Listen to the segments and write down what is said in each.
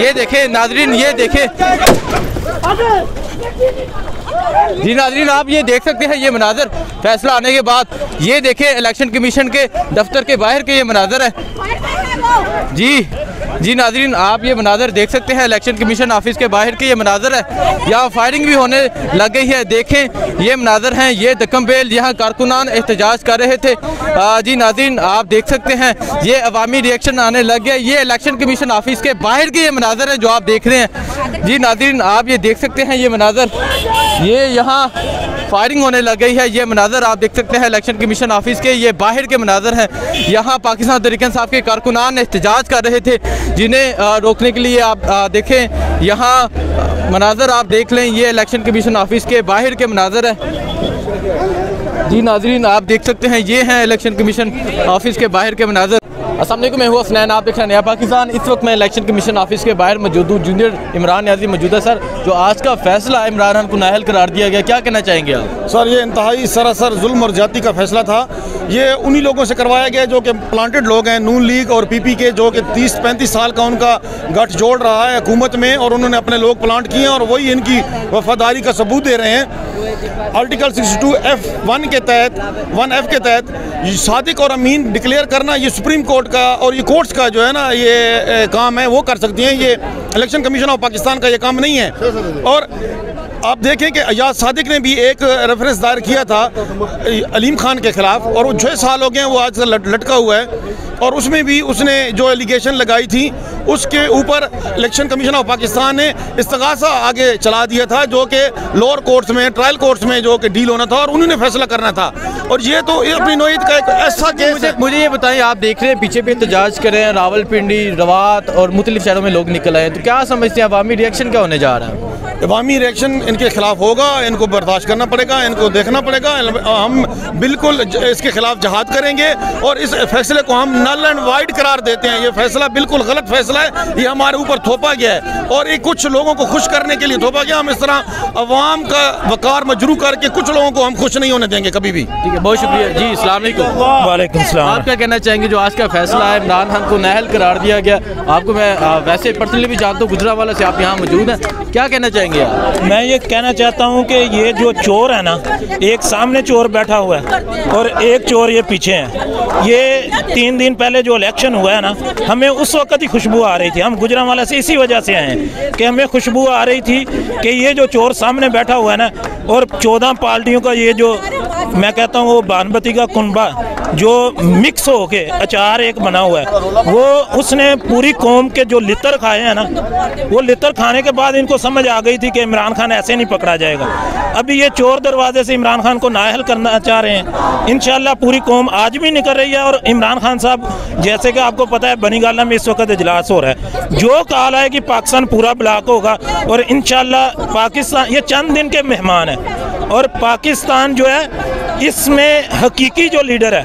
یہ دیکھیں، ناظرین، یہ دیکھیں۔ جی ناظرین، آپ یہ دیکھ سکتے ہیں، یہ مناظر فیصلہ آنے کے بعد یہ دیکھیں، الیکشن کمیشن کے دفتر کے باہر کے یہ مناظر ہے جی جی ناظرین، آپ یہ مناظر دیکھ سکتے ہیں، الیکشن کمیشن آفس کے باہر کے یہ مناظر ہے۔ یہاں فائرنگ بھی ہونے لگ گئی ہے، دیکھیں، یہ مناظر ہیں، یہ دکم بیل، یہاں کارکنان احتجاج کر رہے تھے۔ جی ناظرین، آپ دیکھ سکتے ہیں، یہ عوامی ریئیکشن آنے لگ گیا یہ الیکشن کمیشن آفس کے باہر کے یہ مناظر ہیں جو آپ دیکھ رہے ہیں۔ جی ناظرین، آپ یہ دیکھ سکتے ہیں یہ مناظر۔ یہ یہاں فائرنگ ہونے لگ گئی ہے، یہ مناظر آپ دیکھ سکتے ہیں، الیکشن کمیشن آفس کے یہ باہر کے مناظر ہیں۔ یہاں پاکستان طریقہ صاحب کے کارکنان احتجاج کر رہے تھے، جنہیں روکنے کے لیے آپ دیکھیں۔ یہاں مناظر آپ دیکھ لیں، یہ الیکشن کمیشن آفس کے باہر کے مناظر ہیں۔ جی ناظرین، آپ دیکھ سکتے ہیں، یہ ہیں الیکشن کمیشن آفس کے باہر کے مناظر۔ السلام علیکم، میں ہوں حسنین آپ دیکھ رہے ہیں پاکستان۔ اس وقت میں الیکشن کمیشن آفس کے باہر موجود ہوں۔ جونیئر عمران نیازی ہے، سر، جو آج کا فیصلہ عمران خان کو نااہل قرار دیا گیا۔ کیا کہنا چاہیں گے آپ؟ سر، یہ انتہائی سراسر ظلم اور جاتی کا فیصلہ تھا۔ یہ انہی لوگوں سے کروایا گیا جو کہ پلانٹڈ لوگ ہیں، نون لیگ اور پی پی کے جو کہ تیس پینتیس سال کا ان کا گٹھ جوڑ رہا ہے حکومت میں اور انہوں نے اپنے لوگ پلانٹ کیے ہیں اور وہی ان کی وفاداری کا ثبوت دے رہے ہیں۔ Article sixty two F one کے تحت ون ایف کے تحت صادق اور امین ڈکلیئر کرنا یہ سپریم کورٹ کا اور یہ کورٹس کا جو ہے نا یہ کام ہے، وہ کر سکتی ہیں۔ یہ الیکشن کمیشن آف پاکستان کا یہ کام نہیں ہے۔ اور آپ دیکھیں کہ ایاز صادق نے بھی ایک ریفرنس دائر کیا تھا علیم خان کے خلاف اور وہ چھ سال ہو گئے ہیں وہ آج لٹکا ہوا ہے اور اس میں بھی اس نے جو ایلیگیشن لگائی تھی اس کے اوپر الیکشن کمیشن آف پاکستان نے استغاثہ آگے چلا دیا تھا جو کہ لوور کورٹس میں ٹرائل کورٹس میں جو کہ ڈیل ہونا تھا اور انہوں نے فیصلہ کرنا تھا۔ اور یہ تو اپنی نوعیت کا ایک ایسا کیس ہے۔ مجھے یہ بتائیں آپ دیکھ رہے ہیں پیچھے پہ احتجاج کر رہے ہیں راول پنڈی روات اور مختلف شہروں میں لوگ نکل آئے ہیں۔ تو کیا سمجھتے ہیں عوامی ریئیکشن کیا ہونے جا رہا ہے؟ عوامی ریئیکشن ان کے خلاف ہوگا ان کو برداشت کرنا پڑے گا ان کو دیکھنا پڑے گا ہم بالکل اس کے خلاف جہاد کریں گے اور اس فیصلے کو ہم نل اینڈ وائڈ قرار دیتے ہیں۔ یہ فیصلہ بالکل غلط فیصلہ ہے یہ ہمارے اوپر تھوپا گیا ہے۔ اور یہ کچھ لوگوں کو خوش کرنے کے لیے تھوپا گیا ہم اس طرح عوام کا وقار مجروع کر کے کچھ لوگوں کو ہم خوش نہیں ہونے دیں گے کبھی بھی۔ ٹھیک ہے بہت شکریہ۔ جی اسلام علیکم۔ وعلیکم السلام۔ آپ کیا کہنا چاہیں گے جو آج کا فیصلہ ہے؟ عمران خان کو نہل قرار دیا گیا۔ آپ کو میں ویسے پرسنلی بھی جانتا ہوں گجرا والا سے آپ یہاں موجود ہیں۔ کیا کہنا چاہیں گے میں یہ یہ کہنا چاہتا ہوں کہ یہ جو چور ہے نا، ایک سامنے چور بیٹھا ہوا ہے اور ایک چور یہ پیچھے ہیں۔ یہ تین دن پہلے جو الیکشن ہوا ہے نا، ہمیں اس وقت ہی خوشبو آ رہی تھی۔ ہم گجرا والا سے اسی وجہ سے آئے ہیں کہ ہمیں خوشبو آ رہی تھی کہ یہ جو چور سامنے بیٹھا ہوا ہے نا، اور چودہ پارٹیوں کا یہ جو میں کہتا ہوں وہ بانبتی کا کنبا جو مکس ہو کے اچار ایک بنا ہوا ہے، وہ اس نے پوری قوم کے جو لطر کھائے ہیں نا، وہ لطر کھانے کے بعد ان کو سمجھ آ گئی تھی کہ عمران خان ایسے نہیں پکڑا جائے گا۔ ابھی یہ چور دروازے سے عمران خان کو نااہل کرنا چاہ رہے ہیں۔ انشاءاللہ پوری قوم آج بھی نکل رہی ہے اور عمران خان صاحب جیسے کہ آپ کو پتہ ہے، بنی گالا میں اس وقت اجلاس ہو رہا ہے۔ جو کال ہے کہ پاکستان پورا بلاک ہوگا اور انشاءاللہ پاکستان، یہ چند دن کے مہمان ہیں۔ اور پاکستان جو ہے اس میں حقیقی جو لیڈر ہے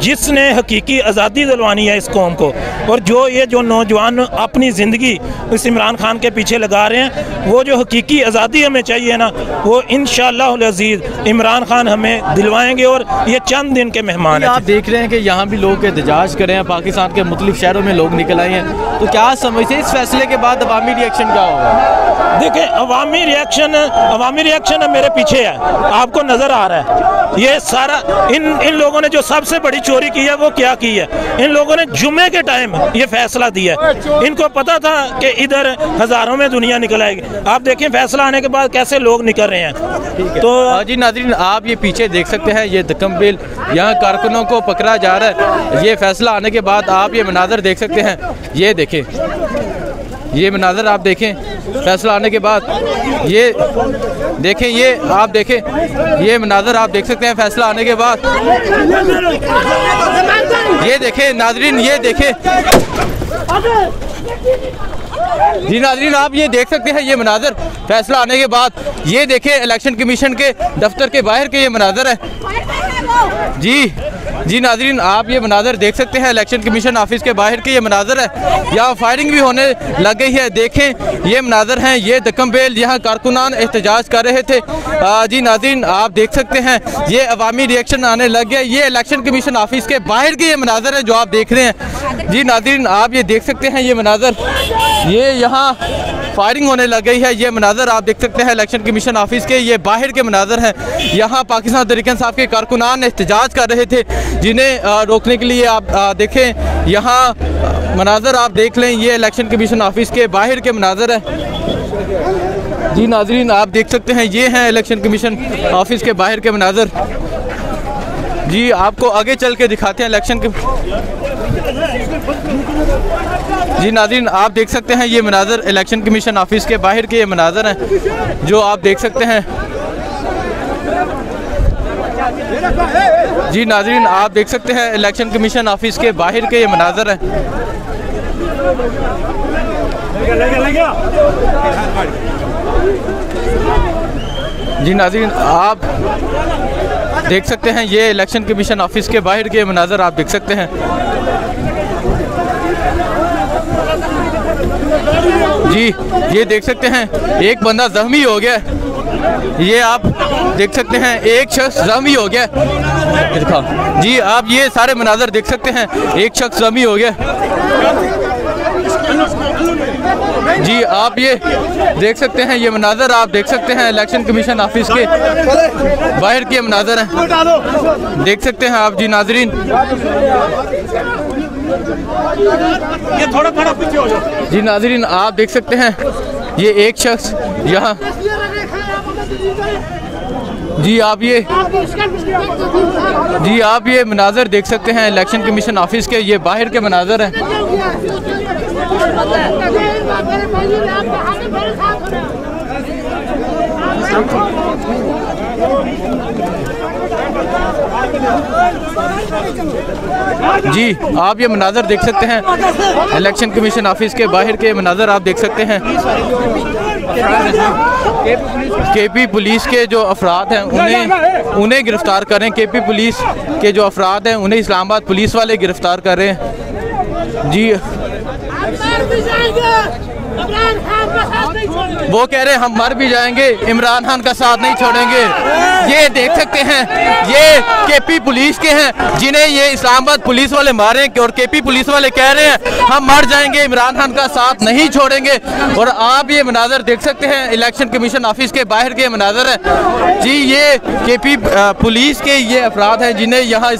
جس نے حقیقی آزادی دلوانی ہے اس قوم کو اور جو یہ جو نوجوان اپنی زندگی اس عمران خان کے پیچھے لگا رہے ہیں وہ جو حقیقی آزادی ہمیں چاہیے نا وہ انشاءاللہ العزیز عمران خان ہمیں دلوائیں گے اور یہ چند دن کے مہمان ہیں۔ آپ دیکھ رہے ہیں کہ یہاں بھی لوگ احتجاج رہے ہیں پاکستان کے مختلف شہروں میں لوگ نکل آئے ہیں۔ تو کیا سمجھتے ہیں اس فیصلے کے بعد عوامی ری ایکشن کیا ہوگا؟ دیکھیں عوامی ری ایکشن عوامی ری ایکشن میرے پیچھے ہے آپ کو نظر آ رہا ہے۔ یہ سارا ان لوگوں نے جو سب سے بڑی چوری کی ہے وہ کیا کی ہے؟ ان لوگوں نے جمعے کے ٹائم یہ فیصلہ دیا ہے۔ ان کو پتا تھا کہ ادھر ہزاروں میں دنیا نکل آئے گی۔ آپ دیکھیں فیصلہ آنے کے بعد کیسے لوگ نکل رہے ہیں۔ تو ہاں جی ناظرین آپ یہ پیچھے دیکھ سکتے ہیں یہ دکم بل یہاں کارکنوں کو پکڑا جا رہا ہے۔ یہ فیصلہ آنے کے بعد آپ یہ مناظر دیکھ سکتے ہیں۔ یہ دیکھیں۔ یہ مناظر آپ دیکھیں۔ فیصلہ آنے کے بعد یہ دیکھیں یہ، آپ دیکھیں، یہ مناظر آپ دیکھ سکتے ہیں فیصلہ آنے کے بعد۔ یہ دیکھیں، ناظرین، یہ دیکھیں۔ جی ناظرین، آپ یہ دیکھ سکتے ہیں، یہ مناظر فیصلہ آنے کے بعد۔ یہ دیکھیں، الیکشن کمیشن کے دفتر کے باہر کے یہ مناظر ہے جی۔ جی ناظرین، آپ یہ مناظر دیکھ سکتے ہیں، الیکشن کمیشن آفس کے باہر کے یہ مناظر ہے۔ یہاں فائرنگ بھی ہونے لگ گئی ہے، دیکھیں، یہ مناظر ہیں، یہ دکم بیل یہاں کارکنان احتجاج کر رہے تھے۔ جی ناظرین، آپ دیکھ سکتے ہیں، یہ عوامی ریئیکشن آنے لگ گیا۔ یہ الیکشن کمیشن آفس کے باہر کے یہ مناظر ہے جو آپ دیکھ رہے ہیں۔ جی ناظرین، آپ یہ دیکھ سکتے ہیں، یہ مناظر۔ یہ یہاں فائرنگ ہونے لگ گئی ہے، یہ مناظر آپ دیکھ سکتے ہیں الیکشن کمیشن آفس کے، یہ باہر کے مناظر ہیں۔ یہاں پاکستان تحریک صاحب کے کارکنان احتجاج کر رہے تھے، جنہیں روکنے کے لیے آپ دیکھیں۔ یہاں مناظر آپ دیکھ لیں، یہ الیکشن کمیشن آفس کے باہر کے مناظر ہیں۔ جی ناظرین، آپ دیکھ سکتے ہیں، یہ ہیں الیکشن کمیشن آفس کے باہر کے مناظر۔ جی آپ کو آگے چل کے دکھاتے ہیں الیکشن کے۔ جی ناظرین، آپ دیکھ سکتے ہیں یہ مناظر الیکشن کمیشن آفیس کے باہر کے یہ مناظر ہیں، جو آپ دیکھ سکتے ہیں۔ جی ناظرین، آپ دیکھ سکتے ہیں الیکشن کمیشن آفیس کے باہر کے یہ مناظر ہیں۔ جی ناظرین، آپ دیکھ سکتے ہیں یہ الیکشن کمیشن آفیس کے باہر کے مناظر آپ دیکھ سکتے ہیں۔ جی یہ دیکھ سکتے ہیں، ایک بندہ زخمی ہو گیا۔ یہ آپ دیکھ سکتے ہیں، ایک شخص زخمی ہو گیا۔ جی آپ یہ سارے مناظر دیکھ سکتے ہیں، ایک شخص زخمی ہو گیا۔ جی آپ یہ دیکھ سکتے ہیں، یہ مناظر آپ دیکھ سکتے ہیں، الیکشن کمیشن آفس کے باہر کے مناظر ہیں۔ دیکھ سکتے ہیں آپ جی ناظرین۔ یہ تھوڑا تھوڑا پیچھے ہو جاؤ۔ جی ناظرین، آپ دیکھ سکتے ہیں، یہ ایک شخص یہاں۔ جی آپ یہ جی آپ یہ مناظر دیکھ سکتے ہیں، الیکشن کمیشن آفس کے، یہ باہر کے مناظر ہیں۔ جی آپ یہ مناظر دیکھ سکتے ہیں۔ الیکشن کمیشن آفس کے باہر کے مناظر آپ دیکھ سکتے ہیں۔ کے پی پولیس کے جو افراد ہیں، انہیں انہیں گرفتار کریں کے پی پولیس کے جو افراد ہیں، انہیں اسلام آباد پولیس والے گرفتار کریں جی۔ وہ کہہ رہے ہم مر بھی جائیں گے، عمران خان کا ساتھ نہیں چھوڑیں گے۔ یہ دیکھ سکتے ہیں، یہ کے پی پولیس کے ہیں، جنہیں یہ اسلام آباد پولیس والے مارے اور کے پی پولیس والے کہہ رہے ہیں، ہم مر جائیں گے، عمران خان کا ساتھ نہیں چھوڑیں گے۔ اور آپ یہ مناظر دیکھ سکتے ہیں، الیکشن کمیشن آفس کے باہر کے مناظر ہیں۔ جی یہ کے پی پولیس کے یہ افراد ہیں جنہیں یہاں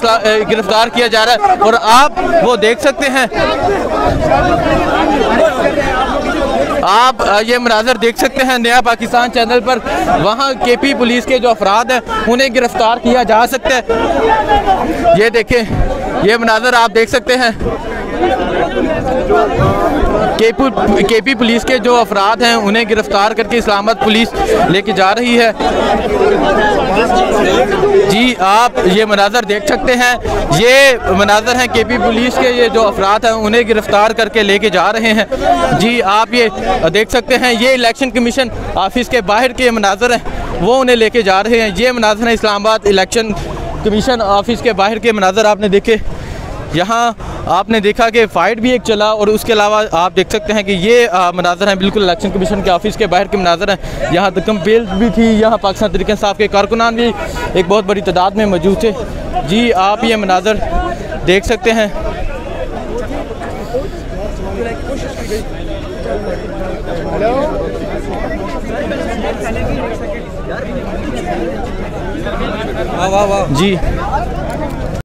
گرفتار کیا جا رہا ہے۔ اور آپ وہ دیکھ سکتے ہیں۔ آپ یہ مناظر دیکھ سکتے ہیں نیا پاکستان چینل پر۔ وہاں کے پی پولیس کے جو افراد ہیں، انہیں گرفتار کیا جا سکتا ہے۔ یہ دیکھیں، یہ مناظر آپ دیکھ سکتے ہیں۔ کے پی پولیس کے جو افراد ہیں، انہیں گرفتار کر کے اسلام آباد پولیس لے کے جا رہی ہے۔ جی آپ یہ مناظر دیکھ سکتے ہیں۔ یہ مناظر ہیں کے پی پولیس کے، یہ جو افراد ہیں، انہیں گرفتار کر کے لے کے جا رہے ہیں۔ جی آپ یہ دیکھ سکتے ہیں، یہ الیکشن کمیشن آفس کے باہر کے مناظر ہیں۔ وہ انہیں لے کے جا رہے ہیں۔ یہ مناظر ہیں اسلام آباد الیکشن کمیشن آفس کے باہر کے مناظر، آپ نے دیکھے۔ یہاں آپ نے دیکھا کہ فائٹ بھی ایک چلا اور اس کے علاوہ آپ دیکھ سکتے ہیں کہ یہ مناظر ہیں بالکل الیکشن کمیشن کے آفس کے باہر کے مناظر ہیں۔ یہاں تکمپیل بھی تھی یہاں پاکستان طریقہ صاحب کے کارکنان بھی ایک بہت بڑی تعداد میں موجود تھے۔ جی آپ یہ مناظر دیکھ سکتے ہیں۔ جی۔